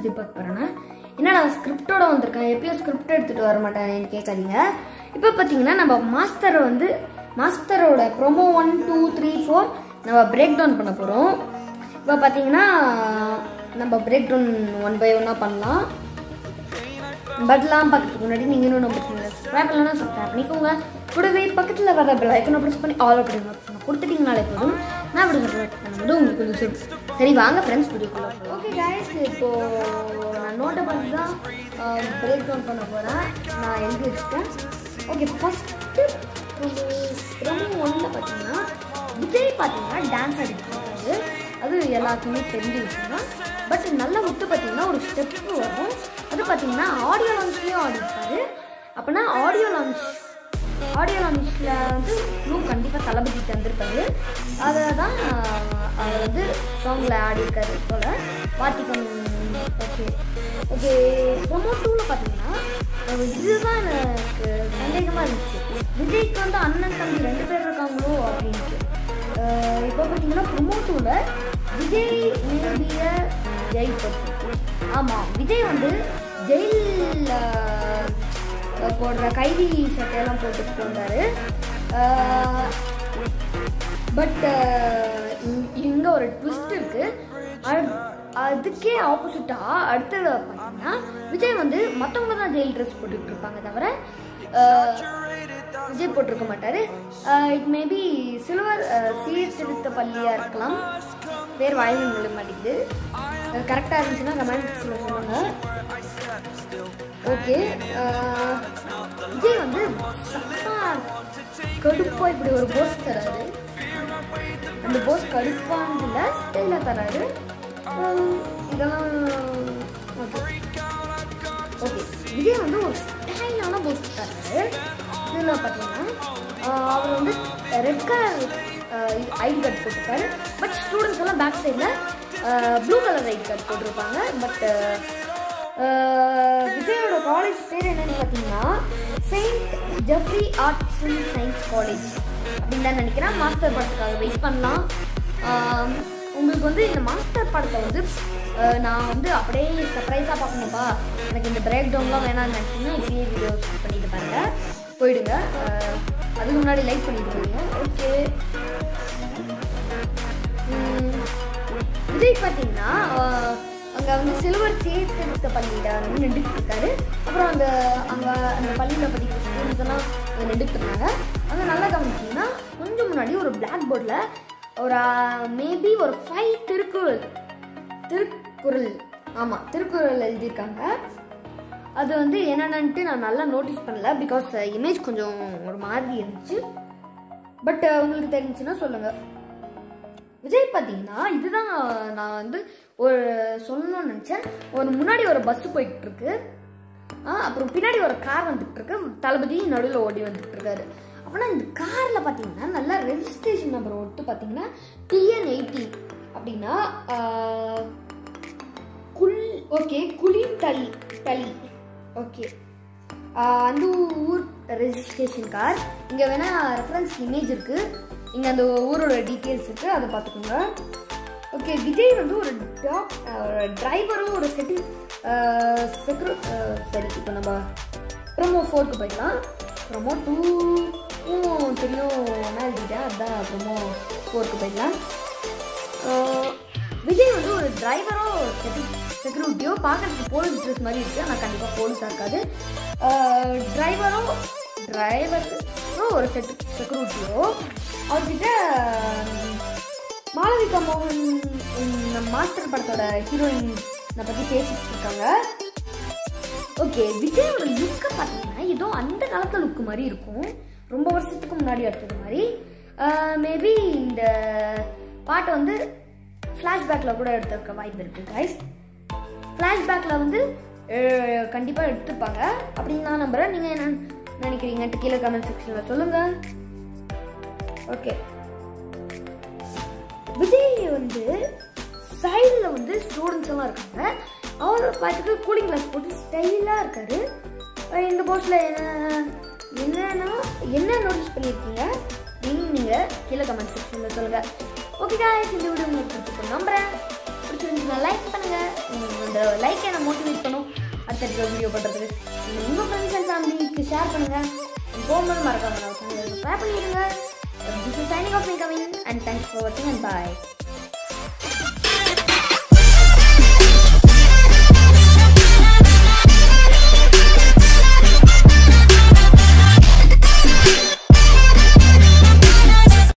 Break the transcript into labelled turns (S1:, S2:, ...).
S1: பற்றி பார்க்க போகிறேன்னா என்னடா ஸ்கிரிப்டோட வந்திருக்கேன். எப்பயும் ஸ்கிரிப்ட் எடுத்துகிட்டு வர மாட்டேன்னு கேட்காதீங்க. இப்போ பார்த்தீங்கன்னா நம்ம மாஸ்டர் வந்து மாஸ்டரோட promo one two three four நம்ம பிரேக் டவுன் பண்ண போகிறோம் இப்போ பார்த்தீங்கன்னா நம்ம பிரேக் டவுன் ஒன் பை ஒன்னாக பண்ணலாம். பட்லாம் பார்க்கறதுக்கு முன்னாடி நீங்கள் இன்னும் நம்ம சப்ஸ்கிரைப் பண்ணலாம். சப்ஸ்கிரைப் பண்ணிக்கோங்க. கூடவே பக்கத்தில் வர பெல் ஐக்கனை ப்ரெஸ் பண்ணி ஆல் அப்படிங்க கொடுத்துட்டீங்கனாலே போதும். நான் விடுங்க பண்ணும்போது உங்களுக்கு கொஞ்சம் சொல்லு. சரி வாங்க ஃப்ரெண்ட்ஸ் வீடியோக்குள்ள ஓகே கைஸ் இப்போது நான் நோட்டை பார்த்து தான் பிரேக் டவுன் பண்ண போகிறேன் நான் எழுதி வச்சுட்டேன். ஓகே ஃபஸ்ட்டு ரொம்ப ஒன்றில் பார்த்தீங்கன்னா விஜய் பார்த்தீங்கன்னா டான்ஸ் ஆடிட்டு அது எல்லாத்துக்குமே தெரிஞ்ச விஷயம் தான் பட் நல்ல விட்டு பார்த்தீங்கன்னா ஒரு ஸ்டெப்பு வரும். அது பார்த்தீங்கன்னா ஆடியோ லான்ச்லேயும் ஆடிருக்காரு. அப்படின்னா ஆடியோ லான்ச் ஆடியோ லான்ச்சில் வந்து ப்ளூ கண்டிப்பாக தளபதி தந்திருக்காரு. அதை தான் அதை வந்து சாங்கில் ஆடியிருக்காரு போல். பார்த்திக்கணும் ஓகே ஓகே ப்ரொமோ டூவில் பார்த்தீங்கன்னா இதுதான் எனக்கு சந்தேகமாக இருந்துச்சு. விஜய்க்கு வந்து அண்ணன் தம்பி ரெண்டு பேர் இருக்காங்களோ அப்படின்ட்டு. இப்போ பார்த்தீங்கன்னா ப்ரொமோட்டூவில் விஜய் நிரூபிய ஜெய் பற்றி ஆமாம் விஜய் வந்து ஜெயிலில் போடுற கைதி சட்டையெல்லாம் போட்டுட்டு வந்தார் பட் இங்கே ஒரு ட்விஸ்ட் இருக்குது அதுக்கே ஆப்போசிட்டாக அடுத்தது பார்த்தீங்கன்னா விஜய் வந்து மற்றவங்க தான் ஜெயில் ட்ரெஸ் போட்டுக்கிட்டு இருப்பாங்க தவிர விஜய் போட்டிருக்க மாட்டார். இட் மேபி சில்வர் சீர்திருத்த பள்ளியாக இருக்கலாம். பேர் வாயில் நுழைய மாட்டேங்குது கரெக்டாக இருந்துச்சுன்னா கமெண்ட்ஸில் சொல்லுவாங்க ஓகே விஜய் வந்து கடுப்பா இப்படி ஒரு போஸ் தராரு. அந்த போஸ் கடுப்பானதுல ஸ்டைலாக தராரு. இதெல்லாம் ஓகே. விஜய் வந்து ஒரு ஸ்டைலான போஸ் தராரு. இதெல்லாம் பார்த்தீங்கன்னா அவர் வந்து ரெட் கலர் ஐடி கார்டு போட்டிருக்காரு பட் ஸ்டூடெண்ட்ஸ் எல்லாம் பேக் சைடில் ப்ளூ கலர் ஐடி கார்டு போட்டிருப்பாங்க. பட் விஜயோட காலேஜ் பேர் என்னன்னு பார்த்தீங்கன்னா saint Jeffrey arts and science college அப்படின்னு தான் நினைக்கிறேன். மாஸ்டர் படத்துக்காக வெயிட் பண்ணலாம். உங்களுக்கு வந்து இந்த மாஸ்டர் படத்தை வந்து நான் வந்து அப்படியே சர்ப்ரைஸாக பார்க்கணும்ப்பா எனக்கு இந்த பிரேக் டவுன்லாம் வேணாம்னு நினச்சிங்கன்னா இப்படியே வீடியோ பண்ணிட்டு பாருங்க. போயிடுங்க. அதுக்கு முன்னாடி லைக் பண்ணிட்டு போயிடுங்க ஓகே விஜய் பார்த்தீங்கன்னா வந்து சில்வர் சீர்திருத்த பள்ளியில் வந்து நின்றுட்டு இருக்காரு. அப்புறம் அந்த அங்கே அந்த பள்ளியில் படிக்கிற ஸ்டூடெண்ட்ஸ் எல்லாம் அங்கே நின்றுட்டு இருந்தாங்க அங்கே நல்லா கவனிச்சிங்கன்னா கொஞ்சம் முன்னாடி ஒரு பிளாக் போர்டில் ஒரு மேபி ஒரு ஃபைவ் திருக்குறள் திருக்குறள் ஆமாம் திருக்குறள் எழுதியிருக்காங்க. அது வந்து என்னென்னன்ட்டு நான் நல்லா நோட்டீஸ் பண்ணல பிகாஸ் இமேஜ் கொஞ்சம் ஒரு மாதிரி இருந்துச்சு. பட் உங்களுக்கு தெரிஞ்சுன்னா சொல்லுங்கள் விஜய் பார்த்தீங்கன்னா இதுதான் நான் வந்து ஒரு சொல்லணும்னு நினச்சேன். ஒரு முன்னாடி ஒரு பஸ்ஸு போயிட்டு இருக்கு அப்புறம் பின்னாடி ஒரு கார் வந்துட்டு இருக்கு தளபதி நடுவில் ஓடி வந்துட்டு இருக்காரு அப்படின்னா இந்த காரில் பார்த்தீங்கன்னா நல்லா ரெஜிஸ்ட்ரேஷன் நம்பர் ஒட்டு பார்த்தீங்கன்னா டிஎன் எயிட்டி அப்படின்னா குல் ஓகே குளிர் தளி தளி ஓகே அந்த ஊர் ரெஜிஸ்ட்ரேஷன் கார் இங்கே வேணால் ரெஃபரன்ஸ் இமேஜ் இருக்குது இங்கே அந்த ஊரோட டீட்டெயில்ஸ் இருக்குது அதை பார்த்துக்கோங்க. ஓகே விஜய் வந்து ஒரு டாக் டிரைவரும் ஒரு செட்டி செக்ரோ சரி இப்போ நம்ம ப்ரொமோ ஃபோருக்கு போயிடலாம். ப்ரொமோ டூவும் தெரியும் என்ன எழுதிட்டேன் அதுதான் ப்ரோமோ ஃபோருக்கு போயிடலாம். விஜய் வந்து ஒரு டிரைவரோ செக்யூரிட்டியோ பார்க்கறதுக்கு போலீஸ் ட்ரெஸ் மாதிரி இருக்குது ஆனால் கண்டிப்பாக போலீஸாக இருக்காது. டிரைவரோ டிரைவரோ ஒரு செட் செக்யூரிட்டியோ அவர்கிட்ட மாளவிகா மோகன் மாஸ்டர் படத்தோட ஹீரோயின் பற்றி பேசிட்டு இருக்காங்க. ஓகே விஜயோட லுக்கை பார்த்தீங்கன்னா ஏதோ அந்த காலத்து லுக்கு மாதிரி இருக்கும். ரொம்ப வருஷத்துக்கு முன்னாடி எடுத்தது மாதிரி. மேபி இந்த பாட்டை வந்து ஃப்ளாஷ்பேக்கில் கூட எடுத்திருக்க வாய்ப்பு இருக்குது கைஸ் ஃப்ளாஷ்பேக்கில் வந்து கண்டிப்பாக எடுத்துருப்பாங்க. அப்படின்னு நான் நம்புகிறேன் நீங்கள் என்ன நினைக்கிறீங்கன்ட்டு கீழே கமெண்ட் செக்ஷனில் சொல்லுங்கள் ஓகே விஜய் வந்து சைடில் வந்து ஸ்டூடெண்ட்ஸ் எல்லாம் இருக்காங்க. அவர் பார்த்துட்டு கூலிங் கிளாஸ் போட்டு ஸ்டைலாக இருக்காரு. இந்த போஸ்டில் என்ன என்னன்னா என்ன நோட்டீஸ் பண்ணியிருக்கீங்க நீங்கள் நீங்கள் கீழே கமெண்ட் செக்ஷனில் சொல்லுங்கள் ஓகே guys இந்த வீடியோ உங்களுக்கு பிடிச்சிருக்கும் நம்புகிறேன் பிடிச்சிருந்துச்சுன்னா லைக் பண்ணுங்கள் இந்த லைக்கை மோட்டிவேட் பண்ணும்? அடுத்த வீடியோ பண்ணுறதுக்கு நீங்கள் உங்கள் ஃப்ரெண்ட்ஸ் அண்ட் ஃபேமிலிக்கு ஷேர் பண்ணுங்கள் போகும்போது மறக்காம நான் சேனல் சப்ஸ்கிரைப் பண்ணிடுங்க. This is signing off coming, and thanks for watching and bye.